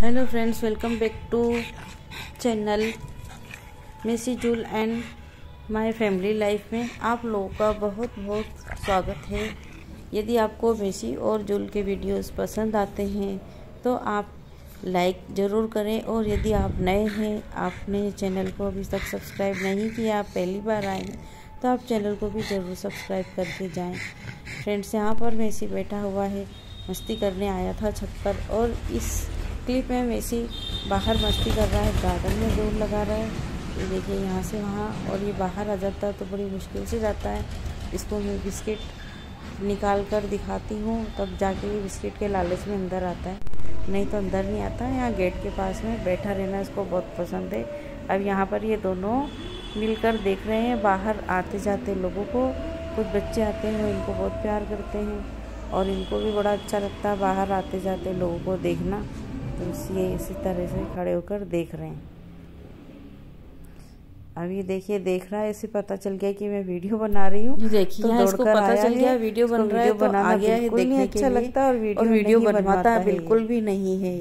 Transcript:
Hello friends welcome back to channel Messi जूल and my family life में आप लोगों का बहुत बहुत स्वागत है। यदि आपको मेसी और जूल के वीडियोस पसंद आते हैं तो आप लाइक ज़रूर करें और यदि आप नए हैं, आपने चैनल को अभी तक सब्सक्राइब नहीं किया आप पहली बार आए हैं तो आप चैनल को भी ज़रूर सब्सक्राइब करके जाएँ। फ्रेंड्स यहाँ पर मेसी बैठा हुआ है, मस्ती करने आया था छत पर और इस क्लिप में मेसी बाहर मस्ती कर रहा है, गार्डन में ज़ोर लगा रहा है। ये देखिए यहाँ से वहाँ, और ये बाहर आ जाता है तो बड़ी मुश्किल से जाता है। इसको मैं बिस्किट निकाल कर दिखाती हूँ, तब जाके ये बिस्किट के लालच में अंदर आता है। नहीं तो अंदर नहीं आता, यहाँ गेट के पास में बैठा रहना इसको बहुत पसंद है। अब यहाँ पर ये दोनों मिलकर देख रहे हैं, बाहर आते जाते लोगों को। कुछ बच्चे आते हैं इनको बहुत प्यार करते हैं, और इनको भी बड़ा अच्छा लगता है बाहर आते जाते लोगों को देखना। तो इसी इसी तरह से खड़े होकर देख रहे हैं। अब ये देखिए देख रहा है इसे पता चल गया कि मैं वीडियो बना रही हूँ। देखिए तो इसको पता चल गया वीडियो बन रहा है तो आ गया है देखने अच्छा लगता है और वीडियो, और वीडियो बनवाता है बिल्कुल भी नहीं है